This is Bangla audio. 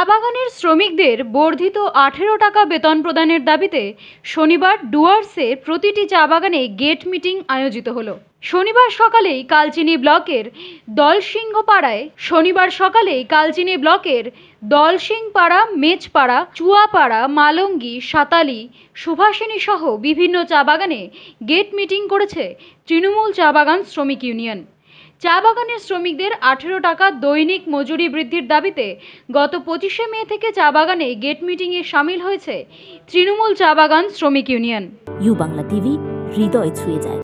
চা বাগানের শ্রমিকদের বর্ধিত আঠেরো টাকা বেতন প্রদানের দাবিতে শনিবার ডুয়ার্সের প্রতিটি চা বাগানে গেট মিটিং আয়োজিত হলো। শনিবার সকালেই কালচিনি ব্লকের দলসিংহপাড়ায় শনিবার সকালেই কালচিনি ব্লকের দলসিংপাড়া মেচপাড়া চুয়াপাড়া, মালঙ্গি, সাতালি, সুভাষিনী সহ বিভিন্ন চা বাগানে গেট মিটিং করেছে তৃণমূল চা বাগান শ্রমিক ইউনিয়ন। চা বাগানের শ্রমিকদের আঠেরো টাকা দৈনিক মজুরি বৃদ্ধির দাবিতে গত পঁচিশে মে থেকে চা বাগানে গেট মিটিংয়ে সামিল হয়েছে তৃণমূল চা বাগান শ্রমিক ইউনিয়ন। ইউ বাংলা টিভি, হৃদয় ছুঁয়ে যায়।